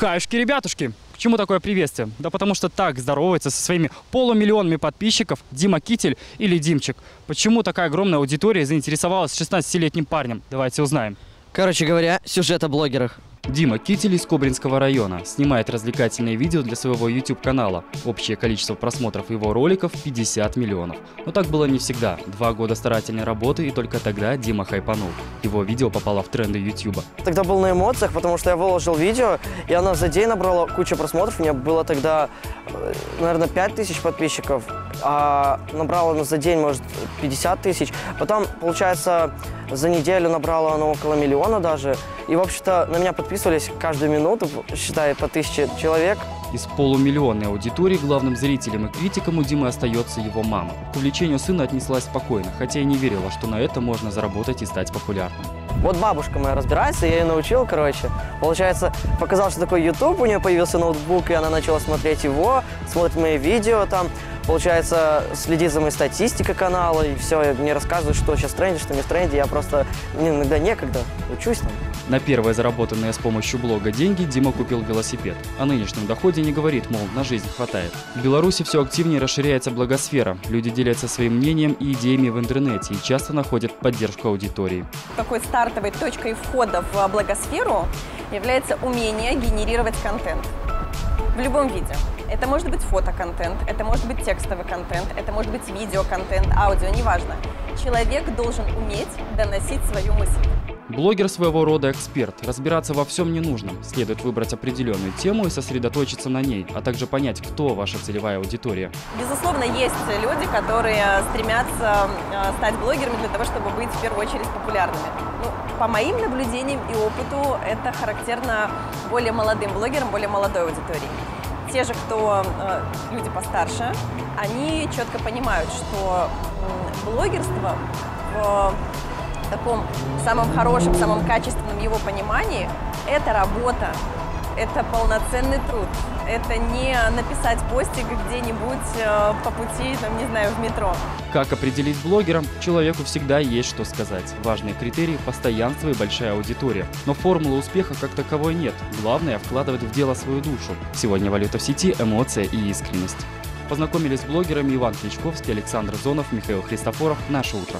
Хаюшки, ребятушки! К чему такое приветствие? Да потому что так здоровается со своими полумиллионами подписчиков Дима Китель или Димчик. Почему такая огромная аудитория заинтересовалась 16-летним парнем? Давайте узнаем. Короче говоря, сюжет о блогерах. Дима Китель из Кобринского района снимает развлекательные видео для своего YouTube-канала. Общее количество просмотров его роликов 50 миллионов. Но так было не всегда. Два года старательной работы и только тогда Дима хайпанул. Его видео попало в тренды YouTube. Тогда был на эмоциях, потому что я выложил видео, и оно за день набрало кучу просмотров. У меня было тогда, э, наверное, 5 тысяч подписчиков, а набрало оно за день, может, 50 тысяч. Потом, получается, за неделю набрало оно около миллиона даже. И, в общем-то, на меня подписывались каждую минуту, считай, по тысяче человек. Из полумиллионной аудитории главным зрителем и критиком у Димы остается его мама. К увлечению сына отнеслась спокойно, хотя и не верила, что на это можно заработать и стать популярным. Вот бабушка моя разбирается, я ее научил, короче. Получается, показал, что такое YouTube, у нее появился ноутбук, и она начала смотреть его, смотрит мои видео там. Получается, следит за моей статистикой канала, и все, мне рассказывает, что сейчас в тренде, что не в тренде. Я просто, мне иногда некогда, учусь там. На первые заработанные с помощью блога деньги Дима купил велосипед. О нынешнем доходе не говорит, мол, на жизнь хватает. В Беларуси все активнее расширяется благосфера. Люди делятся своим мнением и идеями в интернете и часто находят поддержку аудитории. Такой стартовой точкой входа в благосферу является умение генерировать контент в любом виде. Это может быть фотоконтент, это может быть текстовый контент, это может быть видеоконтент, аудио, неважно. Человек должен уметь доносить свою мысль. Блогер своего рода эксперт. Разбираться во всем ненужном. Следует выбрать определенную тему и сосредоточиться на ней, а также понять, кто ваша целевая аудитория. Безусловно, есть люди, которые стремятся э, стать блогерами для того, чтобы быть в первую очередь популярными. Ну, по моим наблюдениям и опыту, это характерно более молодым блогерам, более молодой аудитории. Те же, кто э, люди постарше, они четко понимают, что э, блогерство в таком самом хорошем, самом качественном его понимании, это работа, это полноценный труд. Это не написать постик где-нибудь э, по пути, там, не знаю, в метро. Как определить блогера? Человеку всегда есть что сказать. Важные критерии – постоянство и большая аудитория. Но формулы успеха как таковой нет. Главное – вкладывать в дело свою душу. Сегодня валюта в сети – эмоция и искренность. Познакомились с блогерами Иван Кличковский, Александр Зонов, Михаил Христофоров. Наше утро.